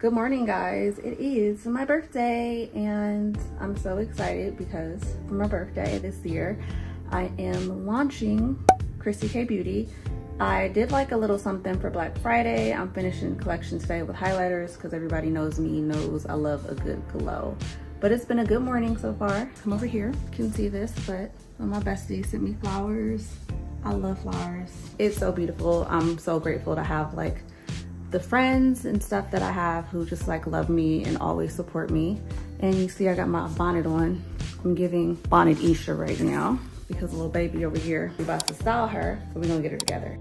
Good morning guys. It is my birthday and I'm so excited because for my birthday this year, I am launching Kryssy K Beauty. I did like a little something for Black Friday. I'm finishing collection today with highlighters because everybody knows me, knows I love a good glow. But it's been a good morning so far. Come over here, you can see this, but my bestie sent me flowers. I love flowers. It's so beautiful. I'm so grateful to have like the friends and stuff that I have who just like love me and always support me. And you see I got my bonnet on. I'm giving bonnet Isha right now because a little baby over here, we about to style her, so we're gonna get her together.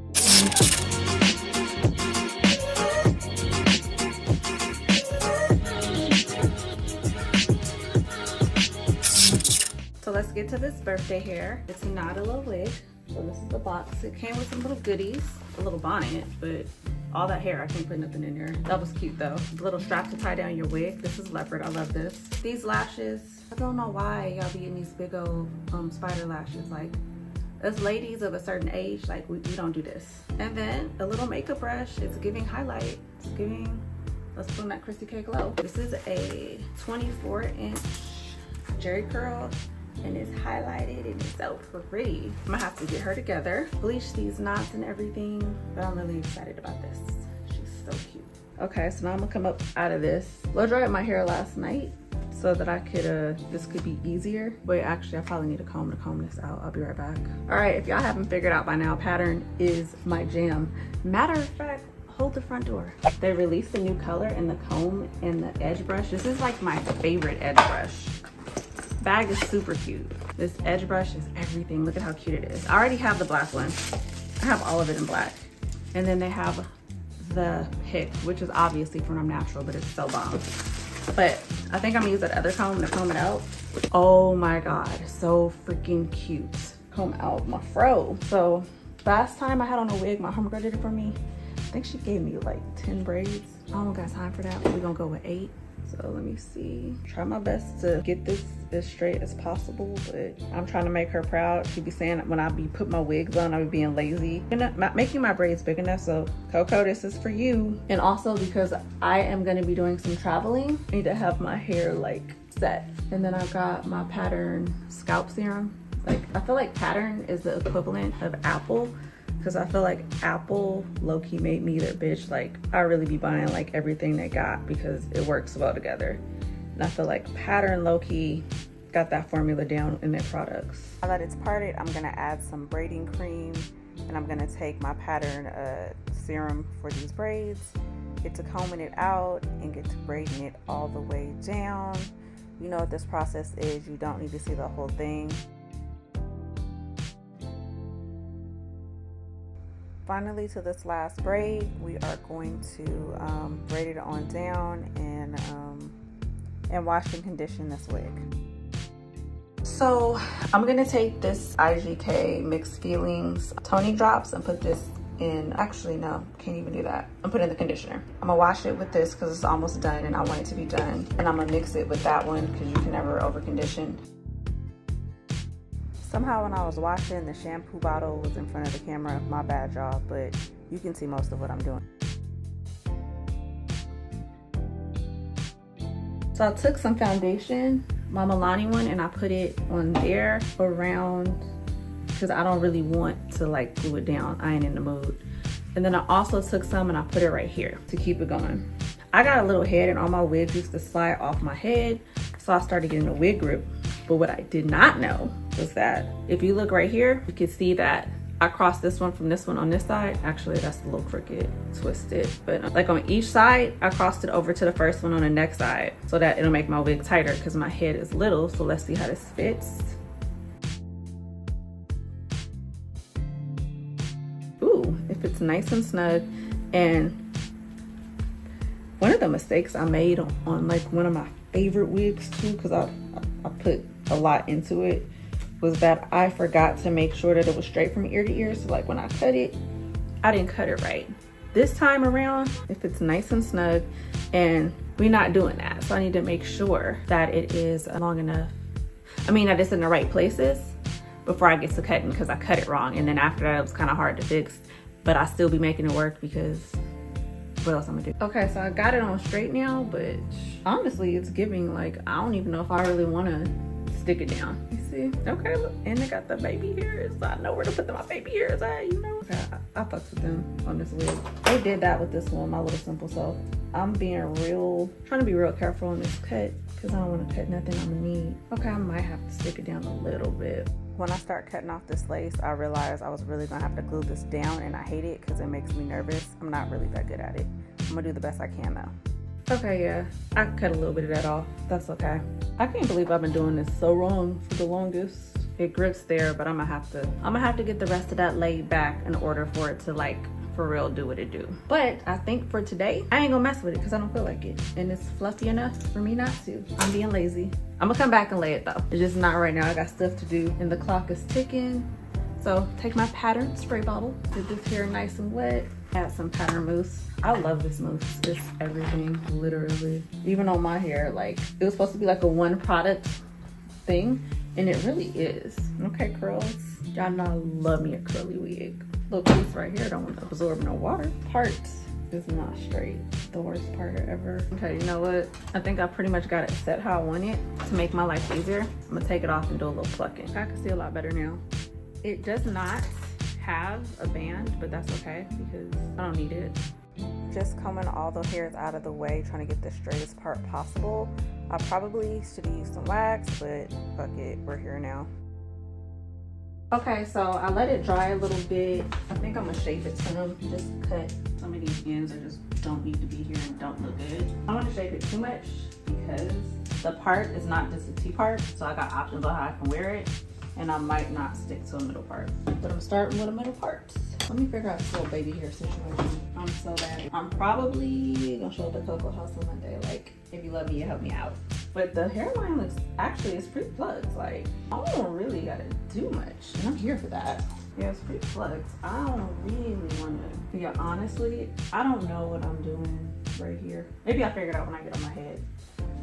So let's get to this birthday hair. It's not a little wig. So this is the box. It came with some little goodies, a little bonnet, but all that hair, I can't put nothing in there. That was cute though. little strap to tie down your wig. This is leopard, I love this. These lashes, I don't know why y'all be in these big old um, spider lashes. Like, us ladies of a certain age, like we, we don't do this. And then a little makeup brush, it's giving highlight. It's giving, let's put on that Kryssy K glow. This is a 24 inch jerry curl and it's highlighted and it's so pretty. I'm gonna have to get her together, bleach these knots and everything, but I'm really excited about this. She's so cute. Okay, so now I'm gonna come up out of this. Blow dried my hair last night so that I could, uh, this could be easier. Wait, actually, I probably need a comb to comb this out. I'll be right back. All right, if y'all haven't figured out by now, pattern is my jam. Matter of fact, hold the front door. They released a new color in the comb and the edge brush. This is like my favorite edge brush. Bag is super cute. This edge brush is everything. Look at how cute it is. I already have the black one. I have all of it in black. And then they have the pick, which is obviously from Natural, but it's so bomb. But I think I'm gonna use that other comb to comb it out. Oh my God, so freaking cute. Comb out my fro. So last time I had on a wig, my homegirl did it for me. I think she gave me like 10 braids. I don't got time for that. We're gonna go with eight. So let me see. Try my best to get this as straight as possible, but I'm trying to make her proud. She be saying when I be put my wigs on, I be being lazy. And making my braids big enough, so Coco, this is for you. And also because I am gonna be doing some traveling, I need to have my hair like set. And then I've got my Pattern Scalp Serum. Like, I feel like Pattern is the equivalent of Apple because I feel like Apple low-key made me their bitch. Like I really be buying like everything they got because it works well together. And I feel like Pattern low-key got that formula down in their products. Now that it's parted, I'm gonna add some braiding cream and I'm gonna take my Pattern uh, serum for these braids, get to combing it out and get to braiding it all the way down. You know what this process is, you don't need to see the whole thing. Finally to this last braid we are going to um, braid it on down and um, and wash and condition this wig. So I'm gonna take this IGK mixed feelings toning drops and put this in actually no can't even do that. I'm putting in the conditioner. I'm gonna wash it with this because it's almost done and I want it to be done. And I'm gonna mix it with that one because you can never over condition Somehow when I was washing, the shampoo bottle was in front of the camera. My bad, y'all, but you can see most of what I'm doing. So I took some foundation, my Milani one, and I put it on there around, because I don't really want to like glue it down. I ain't in the mood. And then I also took some and I put it right here to keep it going. I got a little head and all my wigs used to slide off my head. So I started getting a wig grip. But what I did not know was that if you look right here, you can see that I crossed this one from this one on this side. Actually, that's a little crooked, twisted. But uh, like on each side, I crossed it over to the first one on the next side so that it'll make my wig tighter because my head is little. So let's see how this fits. Ooh, it fits nice and snug. And one of the mistakes I made on, on like one of my favorite wigs too, because I, I put a lot into it was that I forgot to make sure that it was straight from ear to ear. So like when I cut it, I didn't cut it right. This time around, if it's nice and snug and we're not doing that. So I need to make sure that it is long enough. I mean, that it's in the right places before I get to cutting because I cut it wrong. And then after that, it was kind of hard to fix, but I still be making it work because what else I'm gonna do. Okay, so I got it on straight now, but honestly, it's giving like, I don't even know if I really wanna stick it down. You see? Okay, look, and it got the baby hairs. I know where to put my baby hairs at, you know? Okay, I, I fucked with them on this wig. They did that with this one, my little simple self. I'm being real, trying to be real careful on this cut because I don't want to cut nothing I'm gonna need. Okay, I might have to stick it down a little bit. When I start cutting off this lace, I realized I was really gonna have to glue this down and I hate it because it makes me nervous. I'm not really that good at it. I'm gonna do the best I can though. Okay, yeah, I cut a little bit of that off. That's okay. I can't believe I've been doing this so wrong for the longest. It grips there, but I'm gonna have to, I'm gonna have to get the rest of that laid back in order for it to like for real do what it do. But I think for today, I ain't gonna mess with it because I don't feel like it. And it's fluffy enough for me not to. I'm being lazy. I'm gonna come back and lay it though. It's just not right now. I got stuff to do and the clock is ticking. So take my pattern spray bottle, get this hair nice and wet, add some pattern mousse. I love this mousse. It's everything, literally. Even on my hair, like it was supposed to be like a one product thing and it really is. Okay, curls. Y'all know I love me a curly wig little piece right here don't want to absorb no water. Part is not straight. The worst part ever. Okay, you know what? I think I pretty much got it set how I want it to make my life easier. I'm gonna take it off and do a little plucking. I can see a lot better now. It does not have a band, but that's okay because I don't need it. Just combing all the hairs out of the way, trying to get the straightest part possible. I probably should have used some wax, but fuck it, we're here now. Okay, so I let it dry a little bit. I think I'm gonna shape it some. Just cut some of these ends that just don't need to be here and don't look good. I don't wanna shape it too much because the part is not just a T part. So I got options on how I can wear it and I might not stick to a middle part. But I'm starting with a middle part. Let me figure out this little baby hair situation. I'm so bad. I'm probably gonna show the Cocoa on Monday. Like, if you love me, you help me out. But the hairline looks, actually, it's pretty plugged. Like, I don't really gotta do much. And I'm here for that. Yeah, it's pretty plugged. I don't really wanna, yeah, honestly, I don't know what I'm doing right here. Maybe I'll figure it out when I get on my head.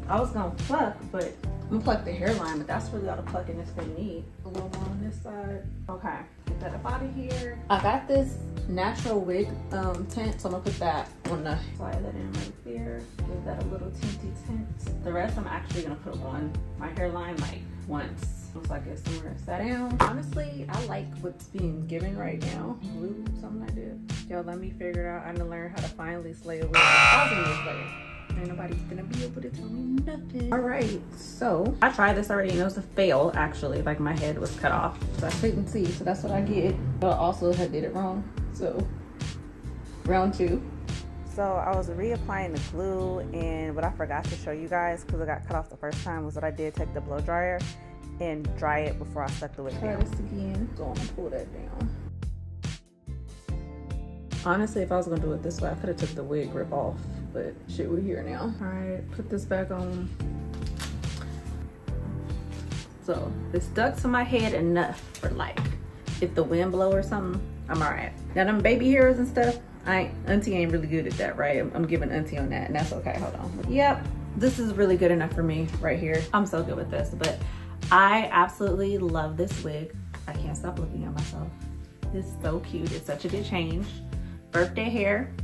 I was gonna pluck, but I'm gonna pluck the hairline, but that's really all the plucking it's gonna need. A little more on this side. Okay, get that up out of here. I got this natural wig um, tint, so I'm gonna put that on the, slide that in right there. Give that a little tinty tint. The rest I'm actually gonna put on my hairline like once. Looks like it's somewhere sat down. Honestly, I like what's being given right now. Blue, something like that. Yo, let me figure it out. I'm gonna learn how to finally slay a wig. Ain't nobody's gonna be able to tell me nothing. All right, so I tried this already and it was a fail actually. Like my head was cut off, so I couldn't see. So that's what I get. But also I did it wrong. So round two. So I was reapplying the glue and what I forgot to show you guys because it got cut off the first time was that I did take the blow dryer and dry it before I stuck the wig Try down. this again. Go on pull that down. Honestly, if I was gonna do it this way, I could have took the wig grip off but shit, we're here now. All right, put this back on. So it's stuck to my head enough for like, if the wind blow or something, I'm all right. Now them baby hairs and stuff, I auntie ain't really good at that, right? I'm, I'm giving auntie on that and that's okay, hold on. Yep, this is really good enough for me right here. I'm so good with this, but I absolutely love this wig. I can't stop looking at myself. It's so cute, it's such a good change. Birthday hair,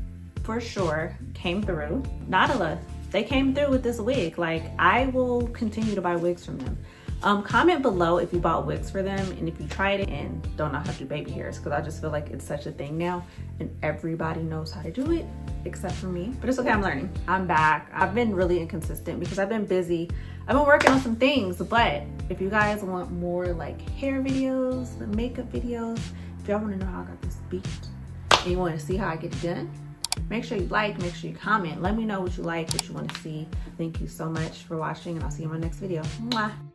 for sure came through. Nadula, they came through with this wig. Like I will continue to buy wigs from them. Um, comment below if you bought wigs for them and if you tried it and don't know how to do baby hairs because I just feel like it's such a thing now and everybody knows how to do it except for me. But it's okay, I'm learning. I'm back. I've been really inconsistent because I've been busy. I've been working on some things, but if you guys want more like hair videos, the makeup videos, if y'all want to know how I got this beat and you want to see how I get it done, Make sure you like, make sure you comment. Let me know what you like, what you want to see. Thank you so much for watching and I'll see you in my next video. Mwah.